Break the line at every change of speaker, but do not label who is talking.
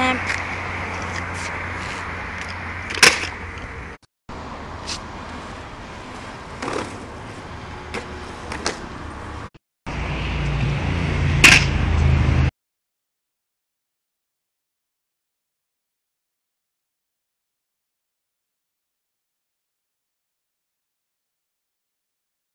Yeah.